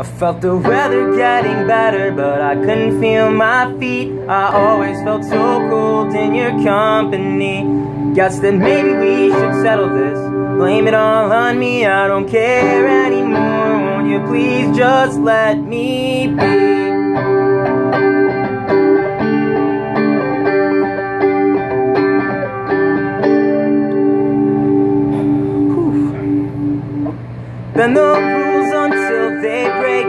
I felt the weather getting better, but I couldn't feel my feet. I always felt so cold in your company. Guess that maybe we should settle this. Blame it all on me, I don't care anymore. Won't you please just let me be? Bend the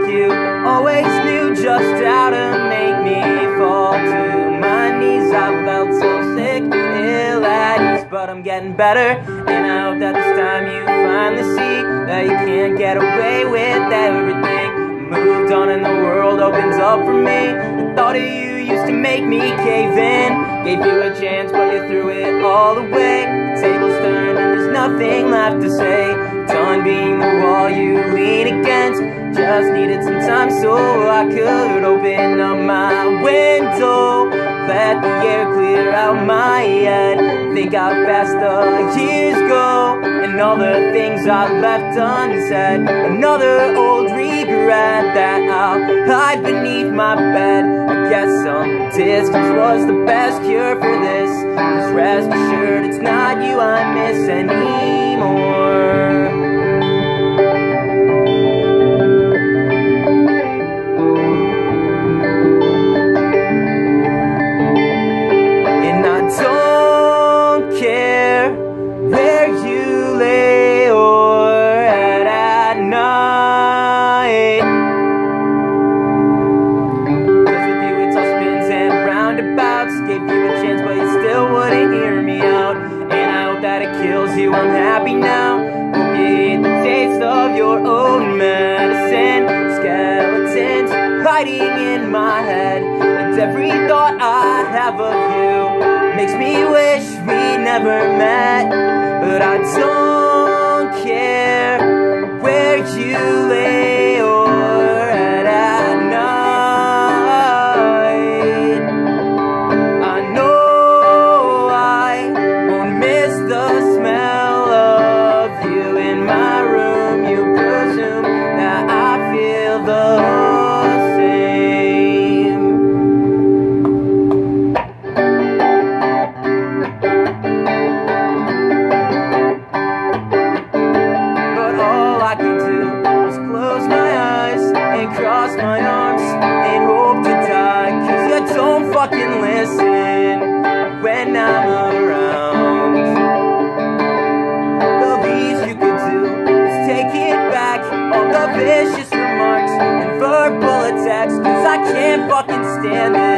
you. Always knew just how to make me fall to my knees. I felt so sick, ill at ease But I'm getting better. And I hope that this time you finally see That you can't get away with everything. Moved on and the world opens up for me. The thought of you used to make me cave in. Gave you a chance but you threw it all away. The tables turned and there's nothing left to say Done being the wall you lean against. Just needed some time so I could open up my window. Let the air clear out my head. Think how fast the years go. And all the things I've left unsaid. Another old regret that I'll hide beneath my bed. I guess some distance was the best cure for this. Just rest assured it's not you I miss anymore your own medicine. Skeletons hiding in my head. And every thought I have of you makes me wish we never met. But I don't care where you lay the same. But all I could do was close my eyes and cross my arms fucking stand it.